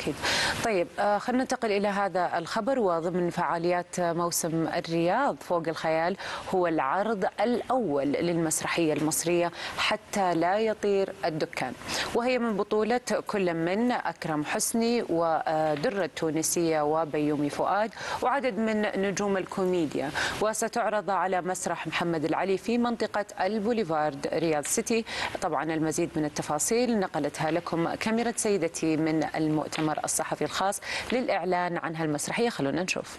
أكيد. طيب آه، خلينا ننتقل إلى هذا الخبر. وضمن فعاليات موسم الرياض فوق الخيال هو العرض الأول للمسرحية المصرية حتى لا يطير الدكان. وهي من بطولة كل من أكرم حسني ودرة التونسية وبيومي فؤاد وعدد من نجوم الكوميديا. وستعرض على مسرح محمد العلي في منطقة البوليفارد رياض سيتي. طبعا المزيد من التفاصيل نقلتها لكم كاميرا سيدتي من المؤتمر. الصحفي الخاص للإعلان عن هالمسرحية. خلونا نشوف.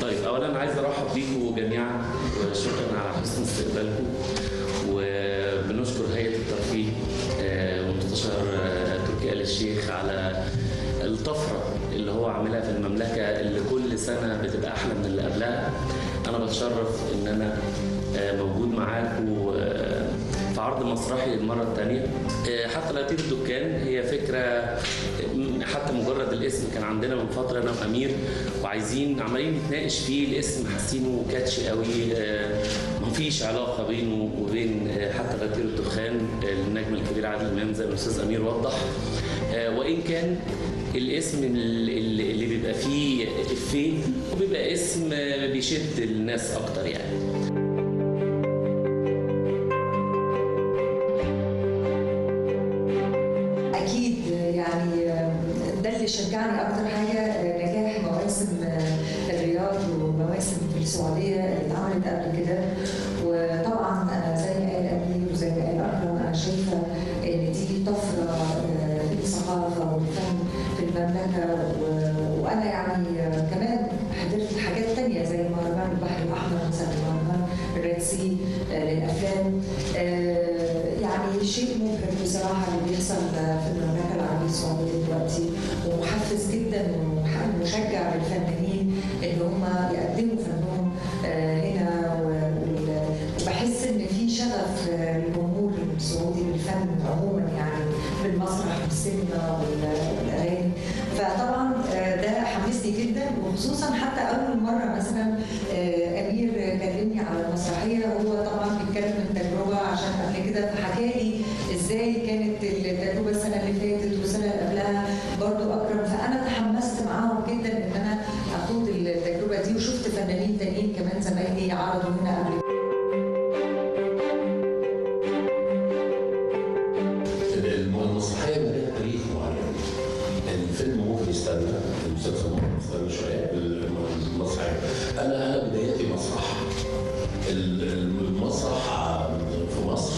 طيب اولا عايز أرحب بيكم جميعا وشكرا على حسن استقبالكم. سنة بتبقى أحلى من اللي قبلها. أنا بتشرف إن أنا آه، موجود معاكم آه، في عرض مسرحي للمره الثانية حتى لا يطير الدكان. هي فكرة م- حتى مجرد الاسم كان عندنا من فترة أنا وأمير وعايزين عمالين نتناقش فيه. الاسم حاسينه كاتشي قوي. آه، مفيش علاقة بينه وبين آه، حتى لا يطير الدخان آه، النجم الكبير عادل إمام زي ما الأستاذ أمير وضح. آه، وإن كان الاسم ال- ال- اللي بيبقى فيه إفيه وبيبقى اسم بيشد الناس أكتر يعني. أكيد يعني ده اللي شجعني أكتر حاجة نجاح مواسم الرياض ومواسم السعودية اللي اتعملت قبل كده. وطبعا للافلام آه، يعني شيء مبهر بصراحة اللي بيحصل في المملكة العربية السعودية دلوقتي ومحفز جدا ومشجع للفنانين ان هم يقدموا فنهم آه، هنا وبحس إن في شغف للجمهور السعودي بالفن عموما يعني بالمسرح والسينما وال- والأغاني. فطبعا آه، ده حمسني جدا وخصوصا حتى أول مرة مثلا عرضوا هنا قبل المسرحيه لها تاريخ معين. الفيلم ممكن يستنى المسلسل ممكن يستنى شوية المسرحيه أنا أنا بدايتي مسرح ال- المسرح في مصر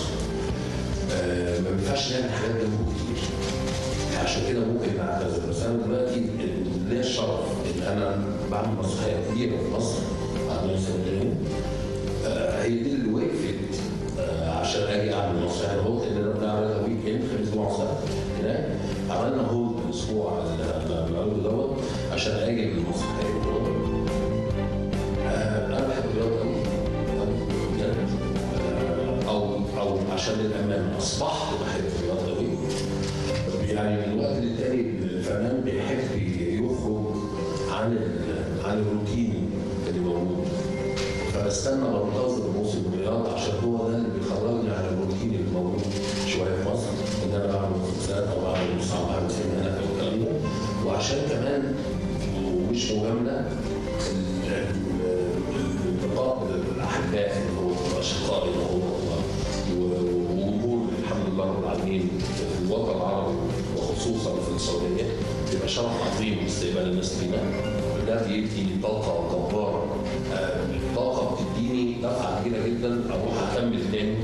آه، ما ينفعش نعمل حاجات جنبه كتير عشان كده ممكن بس أنا دلوقتي ليا الشرف إن أنا بعمل مسرحيه كبيرة في مصر. آه، هي دي اللي وقفت آه، عشان أجي أعمل أنا قلت إن أنا بنعملها weekend في أسبوع سبت هناك عملنا hold الأسبوع اللي بنعمله دوت عشان أجي المسرحيه آه، أنا بحب الرياضة قوي أو أو عشان الأمان. أصبحت بحب الرياضة قوي يعني من وقت للتاني الفنان بيحب يخرج عن عن الروتين اللي فبستنى بنتظر موسم الرياض عشان هو ده اللي بيخرجني عن الروتين اللي موجود شوية في مصر إن أنا بعمل مسلسلات أو بعمل مصعب بعمل سينما أو الكلام ده وعشان كمان ومش مجاملة ال- ال- الالتقاء بالاحباء اللي هو اشقائي اللي هو وجمهور الحمد لله رب العالمين في الوطن العربي وخصوصا في السعودية بيبقى شرف عظيم استقبال الناس فينا ده بيدي طاقة جباره آه، طاقة بتديني دفعه كبيره جدا اروح اكمل تاني